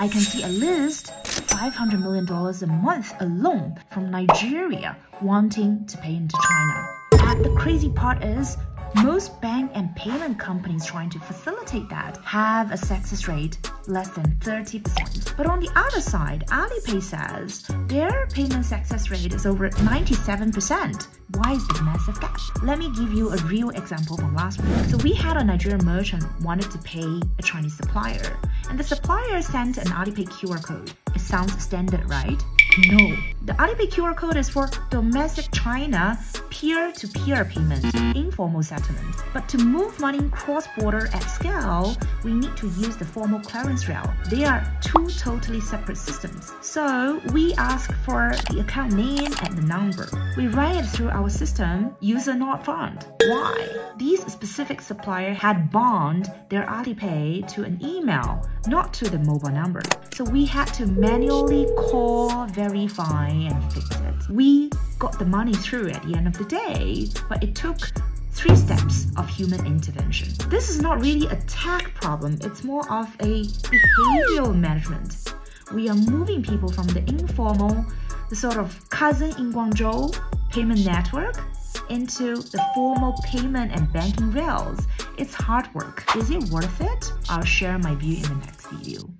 I can see at least $500 million a month alone from Nigeria wanting to pay into China. And the crazy part is, most bank and payment companies trying to facilitate that have a success rate less than 30%. But on the other side, Alipay says their payment success rate is over 97%. Why is the massive cash? Let me give you a real example from last week. So we had a Nigerian merchant wanted to pay a Chinese supplier, and the supplier sent an Alipay QR code. It sounds standard, right? No. The Alipay QR code is for domestic China peer-to-peer -peer payment, informal settlement. But to move money cross-border at scale, we need to use the formal clearance rail. They are two totally separate systems. So we ask for the account name and the number. We write it through our system, user not found. Why? These specific supplier had bound their Alipay to an email, not to the mobile number. So we had to manually call, and fix it. We got the money through at the end of the day, but it took three steps of human intervention. This is not really a tech problem, it's more of a behavioral management. We are moving people from the informal, the sort of cousin in Guangzhou payment network into the formal payment and banking rails. It's hard work. Is it worth it? I'll share my view in the next video.